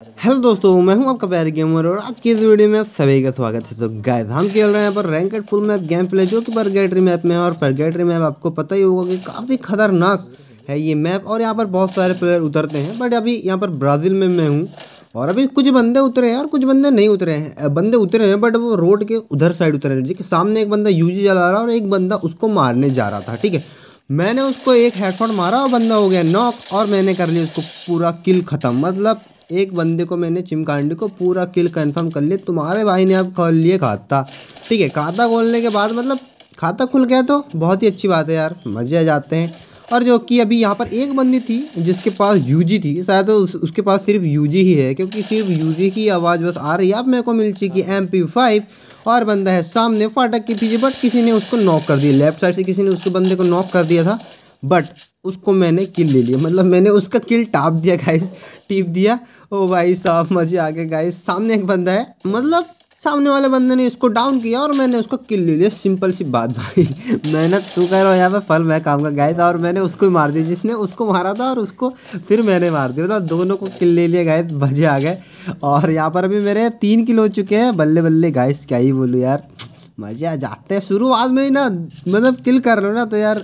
Hello दोस्तों, मैं हूँ आपका प्यारे गेमर और आज की इस वीडियो में सभी का स्वागत है। तो गाइस हम खेल रहे हैं पर ranked full map game play जो कि परगेटरी मैप में है और परगेटरी मैप आपको पता ही होगा कि काफ़ी खतरनाक है ये मैप और यहाँ पर बहुत सारे प्लेयर उतरते हैं बट अभी यहाँ पर ब्राज़ील में मैं हूँ और अभी कुछ बंदे उतरे हैं और कुछ बंदे नहीं उतरे हैं। बंदे उतरे हैं बट वो रोड के उधर साइड उतरे हैं। है सामने एक बंदा यूजी चला रहा है और एक बंदा उसको मारने जा रहा था, ठीक है? मैंने उसको एक हेडशॉट मारा और बंदा हो गया नॉक और मैंने कर लिया उसको पूरा किल ख़त्म। मतलब एक बंदे को मैंने चिमकांडी को पूरा किल कंफर्म कर लिया। तुम्हारे भाई ने अब खोल लिए खाता। ठीक है खाता खोलने के बाद मतलब खाता खुल गया तो बहुत ही अच्छी बात है यार मज़े आ जाते हैं। और जो कि अभी यहाँ पर एक बंदी थी जिसके पास यूजी थी शायद उस, उसके पास सिर्फ़ यूजी ही है क्योंकि सिर्फ़ यूजी की आवाज़ बस आ रही है। अब मेरे को मिल चुकी एम पी फाइव और बंदा है सामने फाटक के पीछे बट किसी ने उसको नॉक कर दिया। लेफ़्ट साइड से किसी ने उसके बंदे को नॉक कर दिया था। बट उसको मैंने किल ले लिया। मतलब मैंने उसका किल टाप दिया गाइस टीप दिया। ओ भाई साहब, मज़े आ गए गाइस सामने एक बंदा है। मतलब सामने वाले बंदे ने इसको डाउन किया और मैंने उसको किल ले लिया। सिंपल सी बात भाई। मेहनत तू रहा हो यहाँ पे फल मैं काम का गाय था और मैंने उसको ही मार दिया, जिसने उसको मारा था और उसको फिर मैंने मार दिया था। दोनों को किल ले लिया गाय मज़े आ गए। और यहाँ पर अभी मेरे तीन किल हो चुके हैं। बल्ले बल्ले गाइस क्या ही बोलूँ यार। मज़े आ जाते हैं। शुरुआत में ही ना मतलब किल कर लो ना तो यार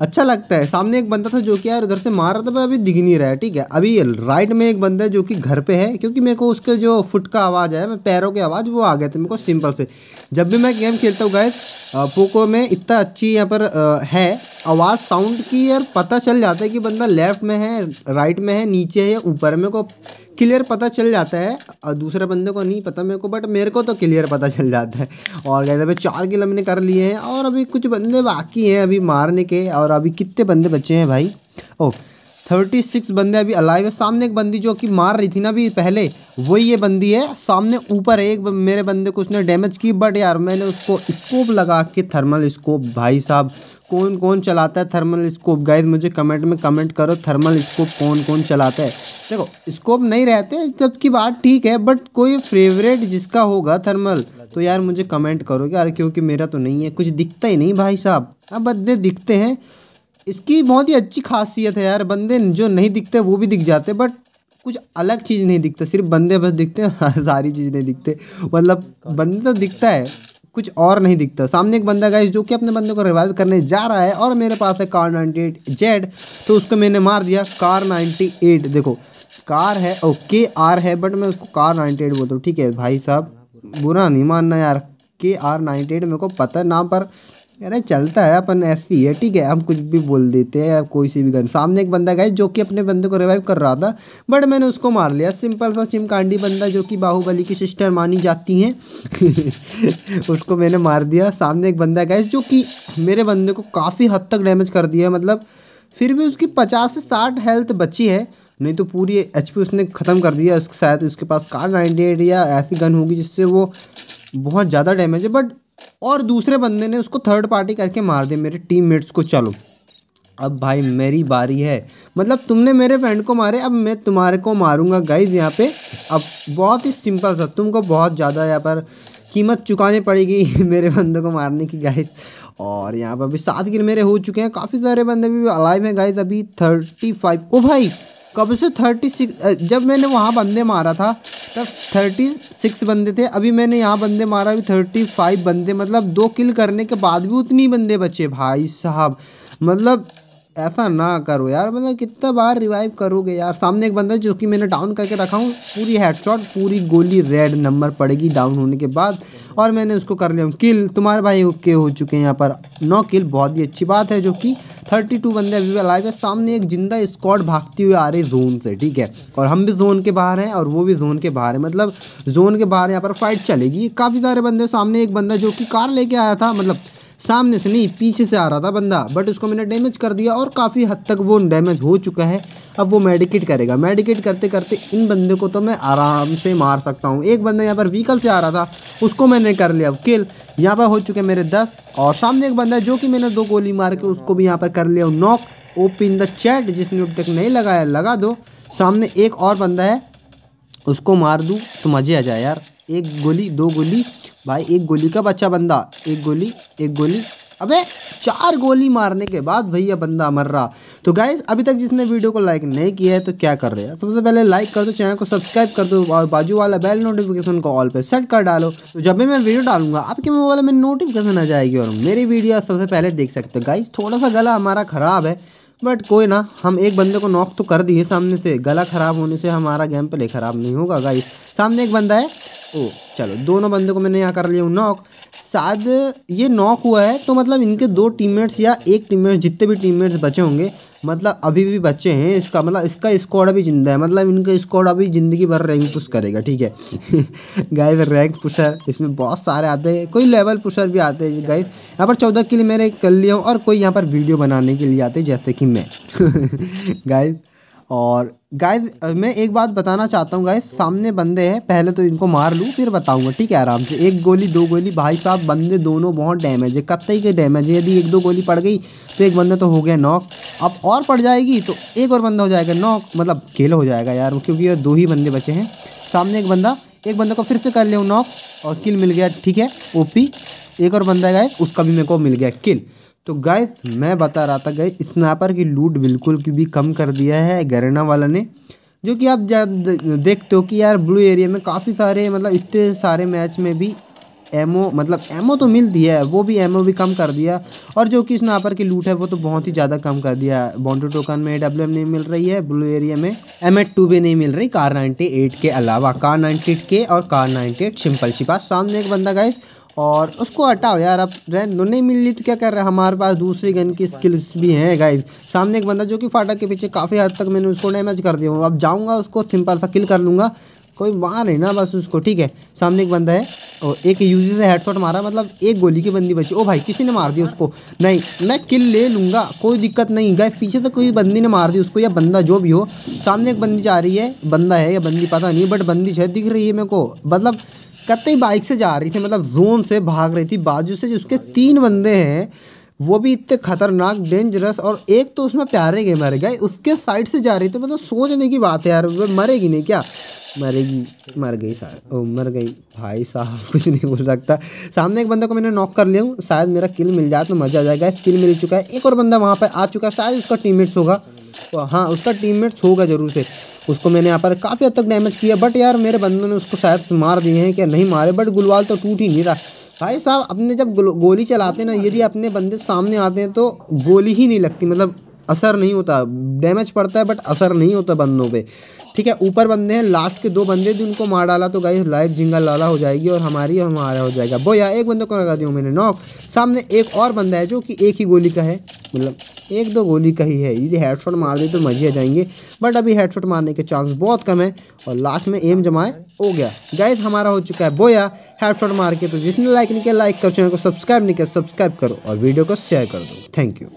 अच्छा लगता है। सामने एक बंदा था जो कि यार उधर से मार रहा था अभी दिख नहीं रहा है, ठीक है? अभी राइट में एक बंदा है जो कि घर पे है, क्योंकि मेरे को उसके जो फुट का आवाज़ है मैं पैरों की आवाज़, वो आ गया था मेरे को सिंपल से। जब भी मैं गेम खेलता हूँ गैस पोको में इतना अच्छी यहाँ पर है। आवाज़ साउंड की यार पता चल जाता है कि बंदा लेफ़्ट में है राइट में है, नीचे है ऊपर मेरे को क्लियर पता चल जाता है। और दूसरे बंदे को नहीं पता मेरे को बट मेरे को तो क्लियर पता चल जाता है। और कहते अभी चार किल हमने कर लिए हैं और अभी कुछ बंदे बाकी हैं अभी मारने के। और अभी कितने बंदे बचे हैं भाई? ओ थर्टी सिक्स बंदे अभी अलाइव है। सामने एक बंदी जो कि मार रही थी ना अभी पहले, वही ये बंदी है। सामने ऊपर एक मेरे बंदे को उसने डैमेज की बट यार मैंने उसको स्कोप लगा के थर्मल स्कोप भाई साहब, कौन कौन चलाता है थर्मल स्कोप गाइज़ मुझे कमेंट में कमेंट करो थर्मल स्कोप कौन कौन चलाता है। देखो स्कोप नहीं रहते जब की बात ठीक है बट कोई फेवरेट जिसका होगा थर्मल तो यार मुझे कमेंट करो यार क्योंकि मेरा तो नहीं है, कुछ दिखता ही नहीं भाई साहब। अब बंदे दिखते हैं इसकी बहुत ही अच्छी खासियत है यार। बंदे जो नहीं दिखते, वो भी दिख जाते बट कुछ अलग चीज़ नहीं दिखता। सिर्फ़ बंदे बस दिखते हैं, सारी चीज़ नहीं दिखते। मतलब बंदे तो दिखता है, कुछ और नहीं दिखता। सामने एक बंदा गाइस जो कि अपने बंदे को रिवाइव करने जा रहा है, और मेरे पास है कार नाइन्टी एट जेड तो उसको मैंने मार दिया। कार नाइन्टी एट, देखो कार है ओके आर है बट मैं उसको कार नाइन्टी एट बोलता हूँ। ठीक है भाई साहब, बुरा नहीं मानना यार। के आर नाइन्टी एट, मेरे को पता है नाम पर अरे चलता है, अपन ऐसी है, ठीक है, हम कुछ भी बोल देते हैं कोई सी भी गन सामने एक बंदा गया जो कि अपने बंदे को रिवाइव कर रहा था बट मैंने उसको मार लिया। सिंपल सा चिमकांडी बंदा जो कि बाहुबली की सिस्टर मानी जाती हैं। उसको मैंने मार दिया। सामने एक बंदा गया जो कि मेरे बंदे को काफ़ी हद तक डैमेज कर दिया मतलब फिर भी उसकी पचास से साठ हेल्थ बची है। नहीं तो पूरी एचपी उसने ख़त्म कर दिया। शायद उसके पास कार नाइन्टी या ऐसी गन होगी जिससे वो बहुत ज़्यादा डैमेज है। बट और दूसरे बंदे ने उसको थर्ड पार्टी करके मार दिया, मेरे टीममेट्स को, चलो। अब भाई, मेरी बारी है। मतलब तुमने मेरे फ्रेंड को मारे, अब मैं तुम्हारे को मारूँगा। गाइज़ यहाँ पे अब बहुत ही सिंपल सा तुमको बहुत ज़्यादा यहाँ पर कीमत चुकानी पड़ेगी मेरे बंदे को मारने की गाइज़ और यहाँ पर अभी सात किल मेरे हो चुके हैं। काफ़ी सारे बंदे भी अलाइव हैं गाइज़ अभी थर्टी फाइव ओ भाई! कब से थर्टी सिक्स जब मैंने वहाँ बंदे मारा था, तब थर्टी सिक्स बंदे थे, अभी मैंने यहाँ बंदे मारा, अभी थर्टी फाइव बंदे मतलब दो किल करने के बाद भी उतनी बंदे बचे। भाई साहब मतलब ऐसा ना करो यार मतलब कितना बार रिवाइव करोगे यार। सामने एक बंदा जो कि मैंने डाउन करके रखा हूँ, पूरी हेडशॉट पूरी गोली रेड नंबर पड़ेगी डाउन होने के बाद, और मैंने उसको कर लिया किल तुम्हारे भाई के हो चुके हैं यहाँ पर। नौ किल बहुत ही अच्छी बात है जो कि थर्टी टू बंदे अभी भी अलाइव है। सामने एक ज़िंदा स्क्वाड भागती हुई आ रही जोन से, ठीक है? और हम भी जोन के बाहर हैं और वो भी जोन के बाहर है। मतलब जोन के बाहर यहाँ पर फाइट चलेगी। काफ़ी सारे बंदे सामने, एक बंदा जो कि कार लेके आया था मतलब सामने से नहीं, पीछे से आ रहा था बंदा बट उसको मैंने डैमेज कर दिया और काफ़ी हद तक वो डैमेज हो चुका है। अब वो मेडिकेट करेगा। मेडिकेट करते करते इन बंदे को तो मैं आराम से मार सकता हूँ। एक बंदा यहाँ पर व्हीकल से आ रहा था, उसको मैंने कर लिया किल यहाँ पर हो चुके मेरे दस और सामने एक बंदा जो कि मैंने दो गोली मार के उसको भी यहाँ पर कर लिया नॉक ओपन द चैट जिसने अब तक नहीं लगाया, लगा दो। सामने एक और बंदा है, उसको मार दूँ तो मज़े आ जाए यार। एक गोली, दो गोली भाई, एक गोली का बच्चा बंदा? एक गोली एक गोली। अबे, चार गोली मारने के बाद भैया बंदा मर रहा। तो गाइज़ अभी तक जिसने वीडियो को लाइक नहीं किया है तो क्या कर रहे हैं? सबसे पहले लाइक कर दो चैनल को सब्सक्राइब कर दो, और बाजू वाला बेल नोटिफिकेशन को ऑल पे सेट कर डालो। तो जब भी मैं वीडियो डालूँगा, आपके मोबाइल में नोटिफिकेशन आ जाएगी, और मेरी वीडियो सबसे पहले देख सकते हो। गाइज़ थोड़ा सा गला हमारा ख़राब है बट कोई ना, हम एक बंदे को नॉक तो कर दिए सामने से। गला ख़राब होने से हमारा गेम प्ले ख़राब नहीं होगा गाइस सामने एक बंदा है ओ, चलो, दोनों बंदे को मैंने यहाँ कर लिया हूँ नॉक शायद ये नॉक हुआ है तो मतलब इनके दो टीममेट्स या एक टीममेट्स जितने भी टीममेट्स बचे होंगे मतलब अभी भी बच्चे हैं, इसका मतलब इसका स्क्वाड अभी ज़िंदा है मतलब इनका स्क्वाड अभी ज़िंदगी भर रैंक पुश करेगा, ठीक है? गाइस रैंक पुशर इसमें बहुत सारे आते हैं, कोई लेवल पुशर भी आते हैं गाइस यहाँ पर चौदह के लिए मैंने कर लिया हूँ और कोई यहाँ पर वीडियो बनाने के लिए आते जैसे कि मैं। गाइस और गाइस मैं एक बात बताना चाहता हूँ गाइस सामने बंदे हैं, पहले तो इनको मार लूँ, फिर बताऊँगा, ठीक है, आराम से। एक गोली, दो गोली, भाई साहब, बंदे दोनों बहुत डैमेज है कत्ते के डैमेज है, यदि एक दो गोली पड़ गई तो एक बंदा तो हो गया नॉक अब और पड़ जाएगी तो एक और बंदा हो जाएगा नॉक मतलब खेल हो जाएगा यार क्योंकि दो ही बंदे बचे हैं। सामने एक बंदा, एक बंदे को फिर से कर लिया नॉक और किल मिल गया, ठीक है ओपी एक और बंदा है उसका भी मेरे को मिल गया किल तो गाय मैं बता रहा था गाय स्नैपर की लूट बिल्कुल की भी कम कर दिया है, गरेना वाला ने, जो कि आप देखते हो कि यार ब्लू एरिया में काफ़ी सारे मतलब इतने सारे मैच में भी एमओ मतलब एमओ तो मिल दिया है, वो भी एमओ भी कम कर दिया। और जो कि स्नापर की लूट है, वो तो बहुत ही ज़्यादा कम कर दिया। बॉन्टो टोकन में डब्ल्यू नहीं मिल रही है ब्लू एरिया में एम एट टू भी नहीं मिल रही कार नाइन्टी एट के अलावा कार नाइन्टी एट के और कार नाइन्टी एट सिंपल छिपा सामने एक बंदा गाइस और उसको हटाओ यार, अब रैन नहीं मिल रही तो क्या कर रहे हैं? हमारे पास दूसरी गन की स्किल्स भी हैं गाइस सामने एक बंदा जो कि फाटक के पीछे काफ़ी हद तक मैंने उसको डैमेज कर दिया अब जाऊँगा, उसको सिंपल सा किल कर लूँगा। कोई मार नहीं ना, बस उसको, ठीक है? सामने एक बंदा है और एक यूजी से हेडशॉट मारा मतलब एक गोली की बंदी बची। ओ भाई, किसी ने मार दिया उसको? नहीं, मैं किल ले लूँगा, कोई दिक्कत नहीं। गए पीछे से कोई बंदी ने मार दी उसको या बंदा, जो भी हो। सामने एक बंदी जा रही है, बंदा है या बंदी, पता नहीं बट बंदी शायद दिख रही है मेरे को। मतलब कतई बाइक से जा रही थी मतलब जोन से भाग रही थी, बाजू से उसके तीन बंदे हैं वो भी इतने खतरनाक डेंजरस और एक तो उसमें प्यारे गए मर गए उसके साइड से जा रही थी मतलब सोचने की बात है यार, वो मरेगी नहीं क्या? मरेगी, मर गई ओ, मर गई। भाई साहब, कुछ नहीं बोल सकता। सामने एक बंदे को मैंने नॉक कर लिया हूँ, शायद मेरा किल मिल जाए तो मज़ा आ जाएगा। किल मिल चुका है। एक और बंदा वहाँ पर आ चुका है, शायद उसका टीममेट्स होगा। तो हाँ उसका टीममेट्स होगा ज़रूर से। उसको मैंने यहाँ पर काफ़ी हद तक डैमेज किया बट यार मेरे बंदों ने उसको शायद मार दिए हैं क्या? नहीं मारे बट गुलवाल तो टूट ही नहीं रहा। भाई साहब, अपने जब गोली चलाते हैं ना, यदि अपने बंदे सामने आते हैं तो गोली ही नहीं लगती मतलब असर नहीं होता डैमेज पड़ता है बट असर नहीं होता बंदों पे। ठीक है, ऊपर बंदे हैं लास्ट के दो बंदे भी उनको मार डाला तो गाइस लाइव जिंगल लाला हो जाएगी और हमारी और हमारा हो जाएगा। बोया एक बंदे को लगा दिया मैंने नॉक सामने एक और बंदा है जो कि एक ही गोली का है मतलब एक दो गोली का ही है। यदि हेडशॉट मार दे तो मज़े आ जाएँगे बट अभी हेडशॉट मारने के चांस बहुत कम है और लास्ट में एम जमाए हो गया। गाइस हमारा हो चुका है बोया हेडशॉट मार के तो जिसने लाइक नहीं किया लाइक करो, चैनल को सब्सक्राइब नहीं किया सब्सक्राइब करो और वीडियो को शेयर कर दो। Thank you